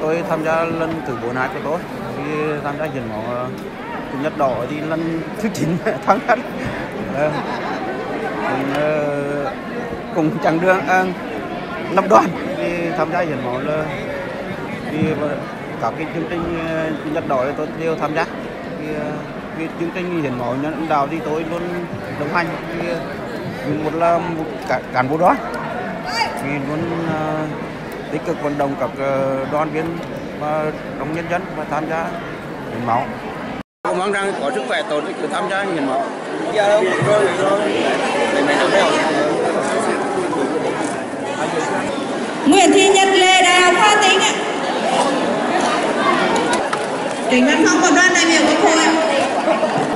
tôi tham gia lần thứ bốn hai của tôi khi tham gia hiến máu ờ, chủ nhật đỏ thì lần thứ chín thắng hết. Ờ, cùng chặng đường à, năm đoàn thì tham gia hiến máu là thì các cái chương trình chủ nhật đỏ thì tôi đều tham gia. Thì ờ, cái chương trình hiến máu nhân đạo thì tôi luôn đồng hành. Thì ờ, một là một cả cán bộ đoàn. Thì luôn uh, tích cực vận động các uh, đoàn viên và trong nhân dân và tham gia hiến máu. Mong rằng có sức khỏe tốt thì cứ tham gia hiến máu. Nguyễn Thị Nhật Lê, Đại học Khoa Tính ạ. Kính văn phòng của đoàn đại biểu Quốc hội ạ.